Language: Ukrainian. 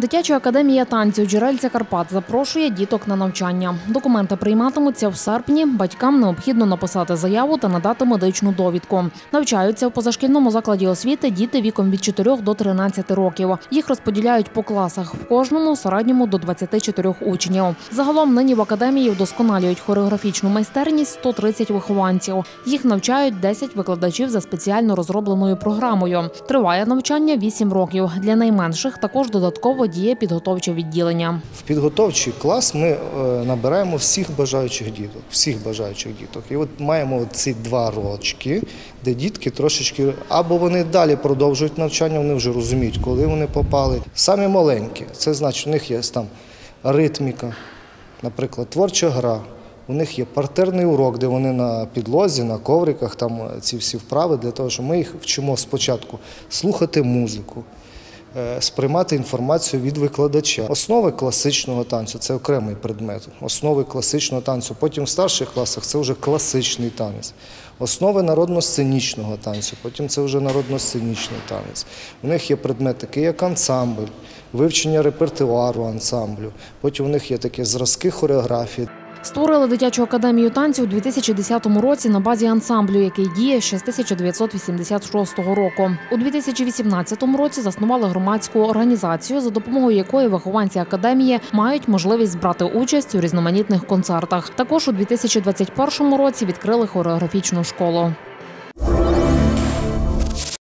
Дитяча академія танців Джерельця Карпат запрошує діток на навчання. Документи прийматимуться в серпні. Батькам необхідно написати заяву та надати медичну довідку. Навчаються в позашкільному закладі освіти діти віком від 4 до 13 років. Їх розподіляють по класах в кожному середньому до 24 учнів. Загалом нині в академії вдосконалюють хореографічну майстерність 130 вихованців. Їх навчають 10 викладачів за спеціально розробленою програмою. Триває навчання 8 років. Для найменших також додатково діє підготовче відділення. В підготовчий клас ми е, набираємо всіх бажаючих діток, всіх бажаючих діток. І от маємо ці два рочки, де дітки трошечки або вони далі продовжують навчання, вони вже розуміють, коли вони попали. Самі маленькі, це значить, у них є там ритміка, наприклад, творча гра. У них є партерний урок, де вони на підлозі, на ковриках, там е, ці всі вправи для того, що ми їх вчимо спочатку слухати музику, сприймати інформацію від викладача. Основи класичного танцю це окремий предмет. Основи класичного танцю. Потім в старших класах це вже класичний танець. Основи народно-сценічного танцю, потім це вже народно-сценічний танець. У них є предмет такий, як ансамбль, вивчення репертуару ансамблю. Потім у них є такі зразки хореографії. Створили дитячу академію танців у 2010 році на базі ансамблю, який діє ще з 1986 року. У 2018 році заснували громадську організацію, за допомогою якої вихованці академії мають можливість брати участь у різноманітних концертах. Також у 2021 році відкрили хореографічну школу.